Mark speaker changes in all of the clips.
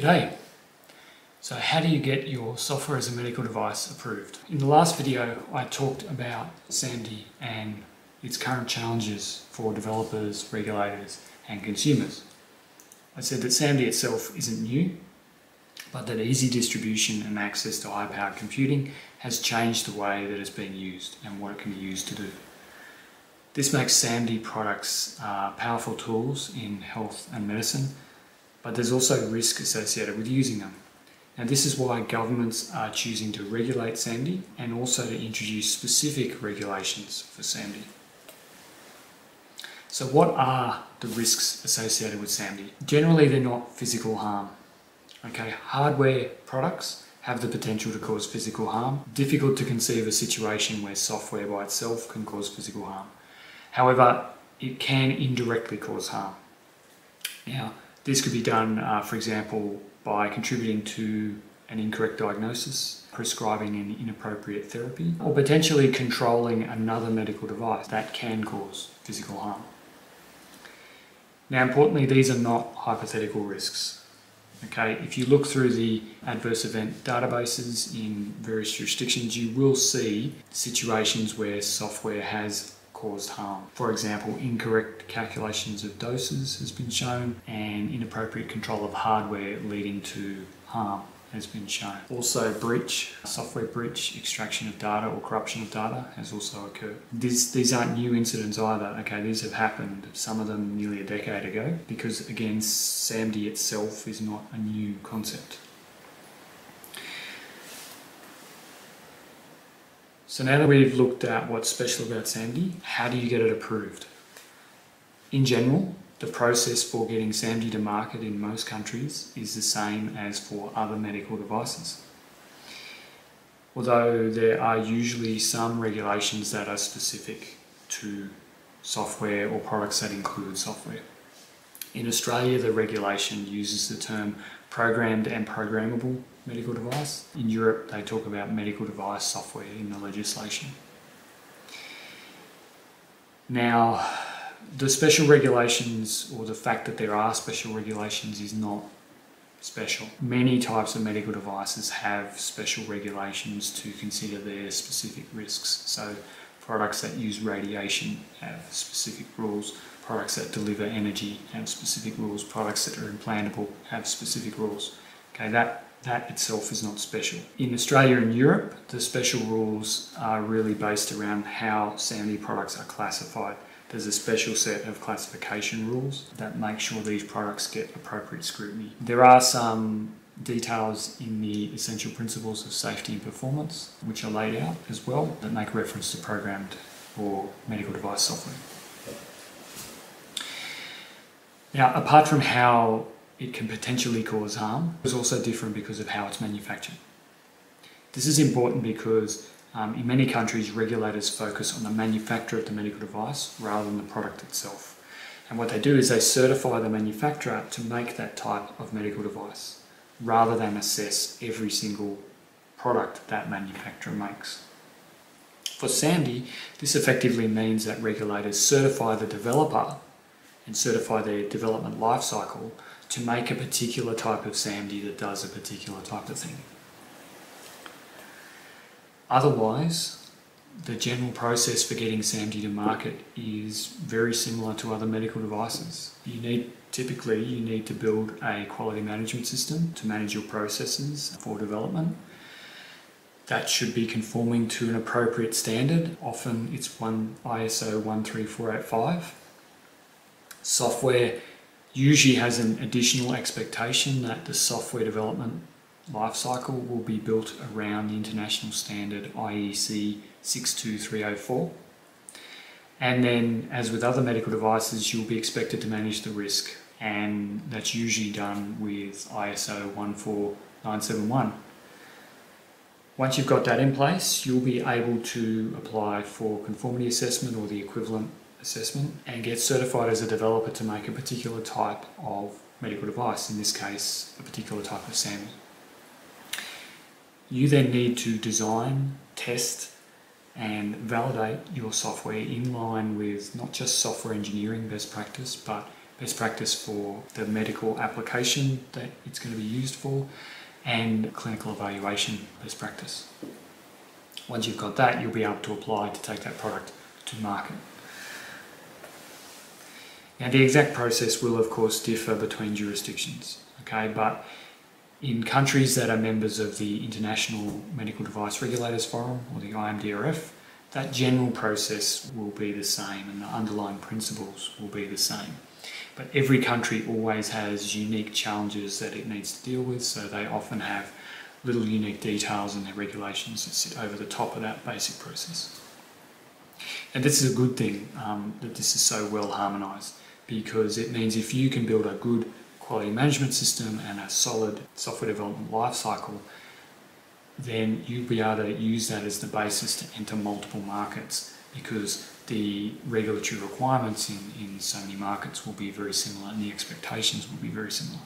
Speaker 1: G'day. So how do you get your software as a medical device approved? In the last video I talked about SAMD and its current challenges for developers, regulators and consumers. I said that SAMD itself isn't new, but that easy distribution and access to high-powered computing has changed the way that it's being used and what it can be used to do. This makes SAMD products uh, powerful tools in health and medicine but there's also risk associated with using them. Now this is why governments are choosing to regulate SAMD and also to introduce specific regulations for SAMD. So what are the risks associated with SAMD? Generally they're not physical harm. Okay, hardware products have the potential to cause physical harm. Difficult to conceive a situation where software by itself can cause physical harm. However, it can indirectly cause harm. Now, this could be done, uh, for example, by contributing to an incorrect diagnosis, prescribing an inappropriate therapy, or potentially controlling another medical device that can cause physical harm. Now, importantly, these are not hypothetical risks. Okay, if you look through the adverse event databases in various jurisdictions, you will see situations where software has caused harm. For example, incorrect calculations of doses has been shown and inappropriate control of hardware leading to harm has been shown. Also breach, software breach, extraction of data or corruption of data has also occurred. These, these aren't new incidents either, okay, these have happened, some of them nearly a decade ago, because again, SAMD itself is not a new concept. So now that we've looked at what's special about SAMD, how do you get it approved? In general, the process for getting SAMD to market in most countries is the same as for other medical devices. Although there are usually some regulations that are specific to software or products that include software. In Australia, the regulation uses the term programmed and programmable medical device. In Europe, they talk about medical device software in the legislation. Now, the special regulations or the fact that there are special regulations is not special. Many types of medical devices have special regulations to consider their specific risks. So products that use radiation have specific rules Products that deliver energy have specific rules. Products that are implantable have specific rules. Okay, that that itself is not special. In Australia and Europe, the special rules are really based around how SAMD products are classified. There's a special set of classification rules that make sure these products get appropriate scrutiny. There are some details in the essential principles of safety and performance, which are laid out as well, that make reference to programmed or medical device software. Now, apart from how it can potentially cause harm, it's also different because of how it's manufactured. This is important because um, in many countries, regulators focus on the manufacturer of the medical device rather than the product itself. And what they do is they certify the manufacturer to make that type of medical device rather than assess every single product that manufacturer makes. For SAMD, this effectively means that regulators certify the developer and certify their development life cycle to make a particular type of SAMD that does a particular type of thing. Otherwise, the general process for getting SAMD to market is very similar to other medical devices. You need typically you need to build a quality management system to manage your processes for development. That should be conforming to an appropriate standard. Often it's one ISO 13485 Software usually has an additional expectation that the software development lifecycle will be built around the international standard IEC 62304. And then, as with other medical devices, you'll be expected to manage the risk, and that's usually done with ISO 14971. Once you've got that in place, you'll be able to apply for conformity assessment or the equivalent assessment and get certified as a developer to make a particular type of medical device, in this case, a particular type of SAMD. You then need to design, test, and validate your software in line with not just software engineering best practice, but best practice for the medical application that it's going to be used for, and clinical evaluation best practice. Once you've got that, you'll be able to apply to take that product to market. Now, the exact process will, of course, differ between jurisdictions, okay, but in countries that are members of the International Medical Device Regulators Forum or the IMDRF, that general process will be the same and the underlying principles will be the same. But every country always has unique challenges that it needs to deal with, so they often have little unique details in their regulations that sit over the top of that basic process. And this is a good thing um, that this is so well harmonised because it means if you can build a good quality management system and a solid software development lifecycle, then you'll be able to use that as the basis to enter multiple markets because the regulatory requirements in, in so many markets will be very similar and the expectations will be very similar.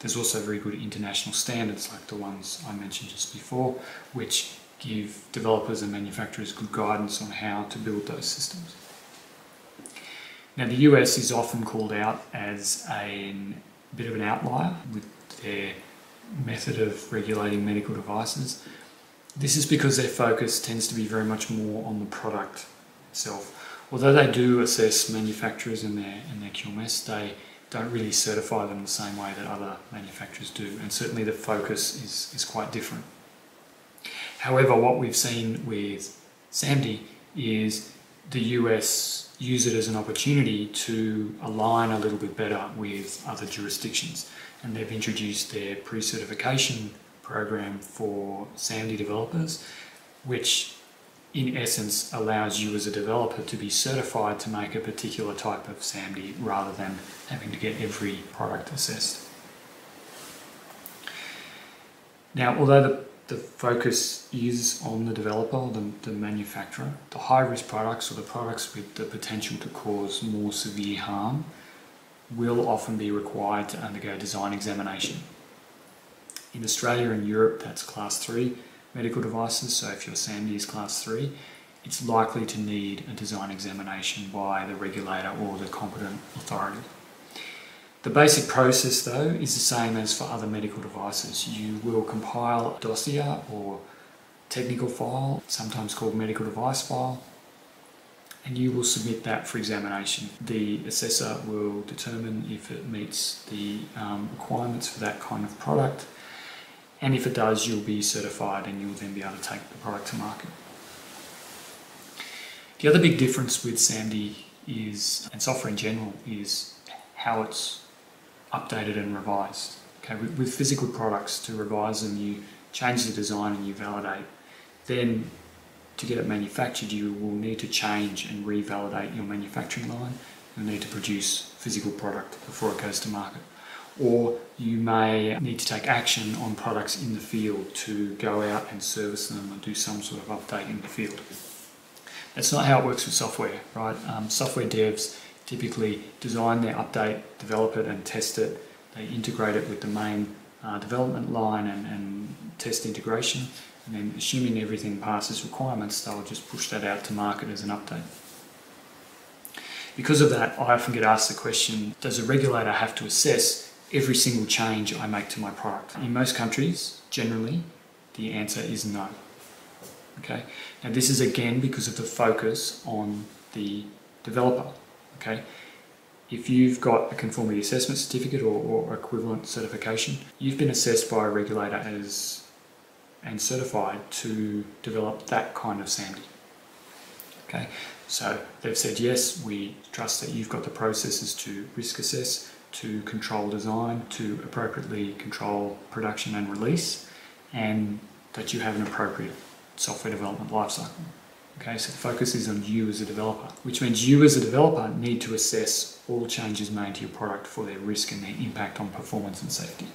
Speaker 1: There's also very good international standards like the ones I mentioned just before, which give developers and manufacturers good guidance on how to build those systems. Now, the US is often called out as a bit of an outlier with their method of regulating medical devices. This is because their focus tends to be very much more on the product itself. Although they do assess manufacturers in their, in their QMS, they don't really certify them the same way that other manufacturers do, and certainly the focus is, is quite different. However, what we've seen with SAMD is the US use it as an opportunity to align a little bit better with other jurisdictions. And they've introduced their pre-certification program for SAMD developers, which in essence allows you as a developer to be certified to make a particular type of SAMD rather than having to get every product assessed. Now, although the the focus is on the developer, the, the manufacturer. The high risk products or the products with the potential to cause more severe harm will often be required to undergo design examination. In Australia and Europe, that's class 3 medical devices, so if your SAMD is class 3, it's likely to need a design examination by the regulator or the competent authority. The basic process though is the same as for other medical devices. You will compile a dossier or technical file, sometimes called medical device file, and you will submit that for examination. The assessor will determine if it meets the um, requirements for that kind of product, and if it does, you'll be certified and you'll then be able to take the product to market. The other big difference with SAMD is, and software in general, is how it's updated and revised. Okay, with, with physical products, to revise them, you change the design and you validate. Then, to get it manufactured, you will need to change and revalidate your manufacturing line. You'll need to produce physical product before it goes to market. Or you may need to take action on products in the field to go out and service them or do some sort of update in the field. That's not how it works with software, right? Um, software devs typically design their update, develop it and test it. They integrate it with the main uh, development line and, and test integration. And then assuming everything passes requirements, they'll just push that out to market as an update. Because of that, I often get asked the question, does a regulator have to assess every single change I make to my product? In most countries, generally, the answer is no. Okay. Now this is again because of the focus on the developer. Okay, if you've got a conformity assessment certificate or, or equivalent certification, you've been assessed by a regulator as and certified to develop that kind of SAMD. Okay, so they've said yes, we trust that you've got the processes to risk assess, to control design, to appropriately control production and release, and that you have an appropriate software development lifecycle. Okay, so the focus is on you as a developer, which means you as a developer need to assess all changes made to your product for their risk and their impact on performance and safety.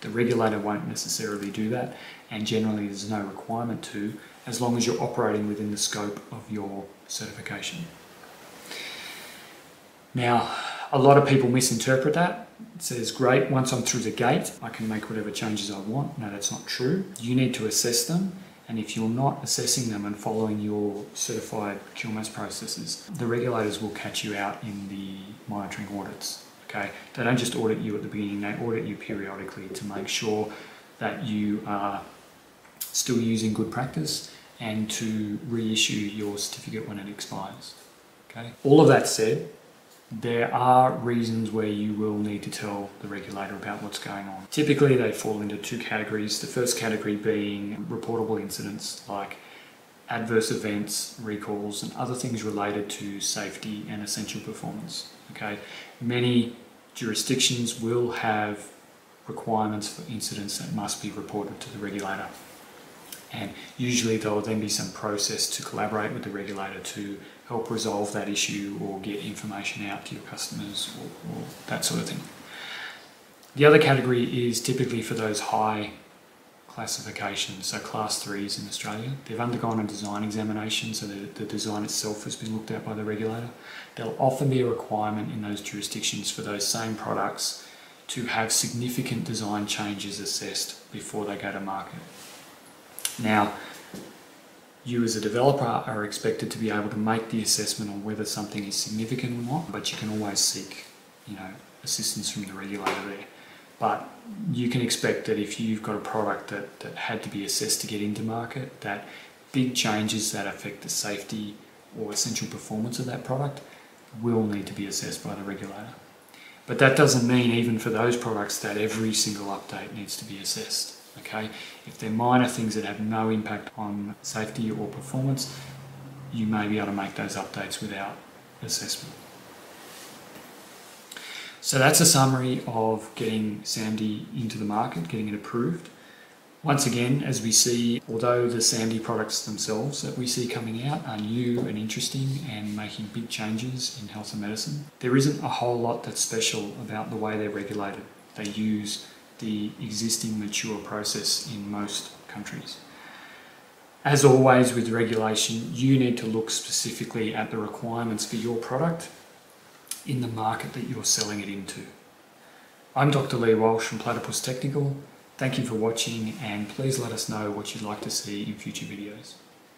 Speaker 1: The regulator won't necessarily do that, and generally there's no requirement to, as long as you're operating within the scope of your certification. Now, a lot of people misinterpret that. It says, great, once I'm through the gate, I can make whatever changes I want. No, that's not true. You need to assess them And if you're not assessing them and following your certified QMS processes, the regulators will catch you out in the monitoring audits. Okay, they don't just audit you at the beginning; they audit you periodically to make sure that you are still using good practice and to reissue your certificate when it expires. Okay. All of that said, there are reasons where you will need to tell the regulator about what's going on. Typically, they fall into two categories. The first category being reportable incidents like adverse events, recalls, and other things related to safety and essential performance. Okay, many jurisdictions will have requirements for incidents that must be reported to the regulator. And usually there will then be some process to collaborate with the regulator to help resolve that issue or get information out to your customers or, or that sort of thing. The other category is typically for those high classifications, so class threes in Australia. They've undergone a design examination, so the, the design itself has been looked at by the regulator. There'll often be a requirement in those jurisdictions for those same products to have significant design changes assessed before they go to market. Now, you as a developer are expected to be able to make the assessment on whether something is significant or not, but you can always seek, you know, assistance from the regulator there. But you can expect that if you've got a product that, that had to be assessed to get into market, that big changes that affect the safety or essential performance of that product will need to be assessed by the regulator. But that doesn't mean even for those products that every single update needs to be assessed. Okay, if they're minor things that have no impact on safety or performance, you may be able to make those updates without assessment. So that's a summary of getting SAMD into the market, getting it approved. Once again, as we see, although the SAMD products themselves that we see coming out are new and interesting and making big changes in health and medicine, there isn't a whole lot that's special about the way they're regulated. They use the existing mature process in most countries. As always with regulation, you need to look specifically at the requirements for your product in the market that you're selling it into. I'm Dr. Lee Walsh from Platypus Technical. Thank you for watching and please let us know what you'd like to see in future videos.